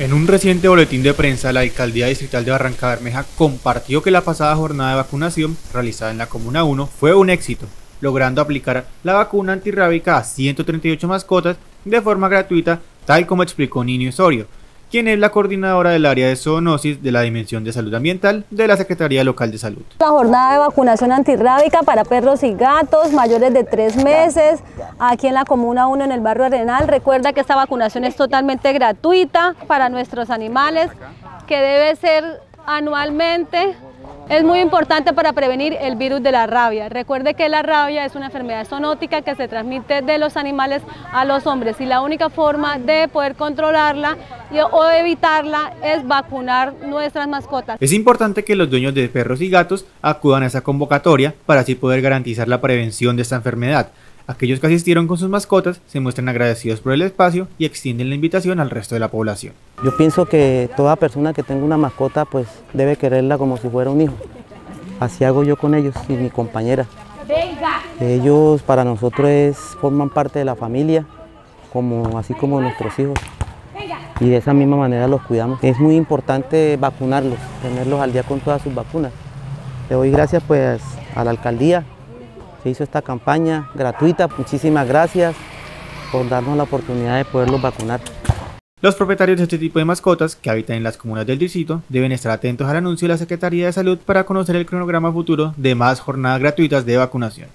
En un reciente boletín de prensa, la Alcaldía Distrital de Barranca Bermeja compartió que la pasada jornada de vacunación realizada en la Comuna 1 fue un éxito, logrando aplicar la vacuna antirrábica a 138 mascotas de forma gratuita, tal como explicó Niño Osorio, quien es la coordinadora del área de zoonosis de la Dimensión de Salud Ambiental de la Secretaría Local de Salud. La jornada de vacunación antirrábica para perros y gatos mayores de tres meses, aquí en la Comuna 1 en el barrio Arenal. Recuerda que esta vacunación es totalmente gratuita para nuestros animales, que debe ser anualmente es muy importante para prevenir el virus de la rabia. Recuerde que la rabia es una enfermedad zoonótica que se transmite de los animales a los hombres y la única forma de poder controlarla o evitarla es vacunar nuestras mascotas. Es importante que los dueños de perros y gatos acudan a esa convocatoria para así poder garantizar la prevención de esta enfermedad. Aquellos que asistieron con sus mascotas se muestran agradecidos por el espacio y extienden la invitación al resto de la población. Yo pienso que toda persona que tenga una mascota pues debe quererla como si fuera un hijo. Así hago yo con ellos y mi compañera. Ellos para nosotros forman parte de la familia, como, así como nuestros hijos. Y de esa misma manera los cuidamos. Es muy importante vacunarlos, tenerlos al día con todas sus vacunas. Le doy gracias pues a la alcaldía se hizo esta campaña gratuita. Muchísimas gracias por darnos la oportunidad de poderlos vacunar. Los propietarios de este tipo de mascotas que habitan en las comunas del distrito deben estar atentos al anuncio de la Secretaría de Salud para conocer el cronograma futuro de más jornadas gratuitas de vacunación.